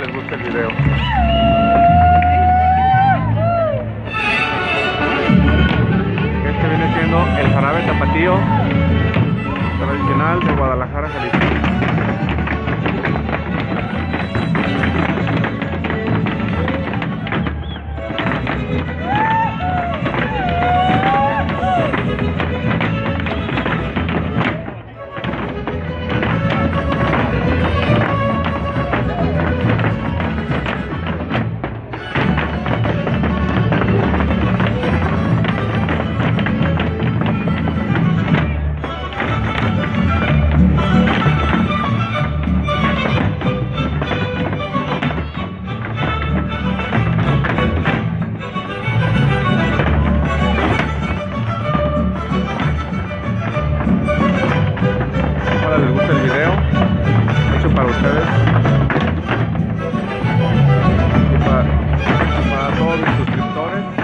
les guste el video. Este viene siendo el jarabe tapatío tradicional de Guadalajara, Jalisco. voted?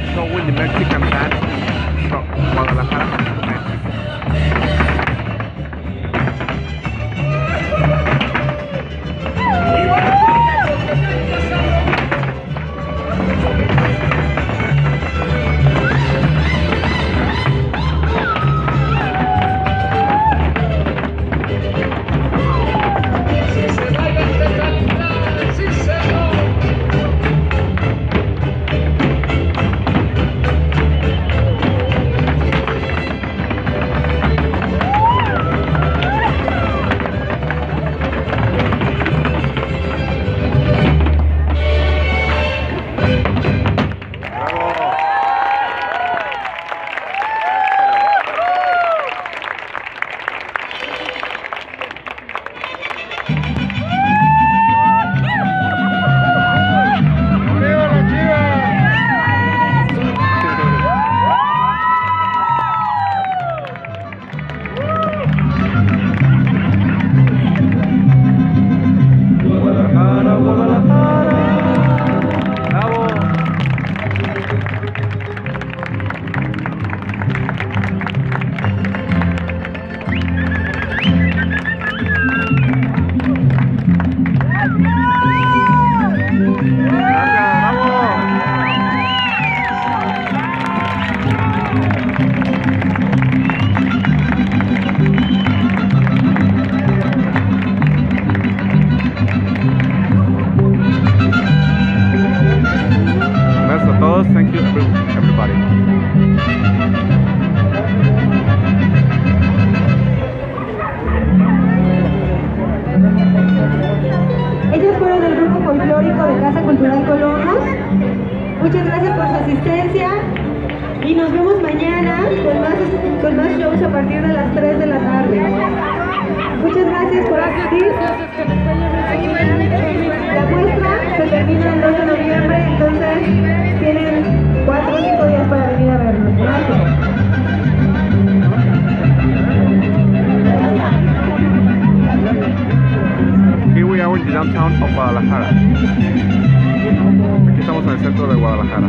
showing the Mexican band from Guadalajara. La muestra se termina el 2 de noviembre, entonces tienen 4 o 5 días para venir a vernos. Gracias. The downtown of Guadalajara. Aquí estamos en el centro de Guadalajara.